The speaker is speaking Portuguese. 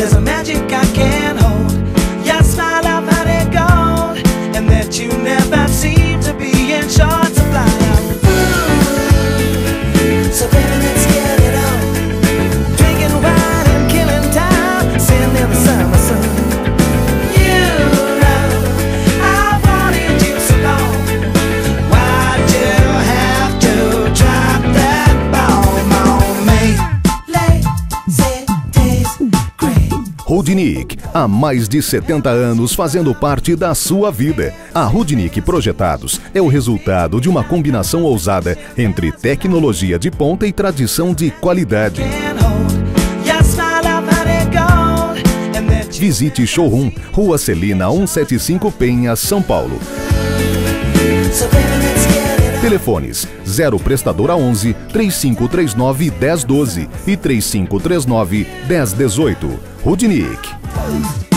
There's a magic I can't Rudnick, há mais de 70 anos fazendo parte da sua vida. A Rudnick Projetados é o resultado de uma combinação ousada entre tecnologia de ponta e tradição de qualidade. Visite Showroom, Rua Celina 175 Penha, São Paulo. Telefones 0 prestadora 11 3539 1012 e 3539 1018. Rudnick.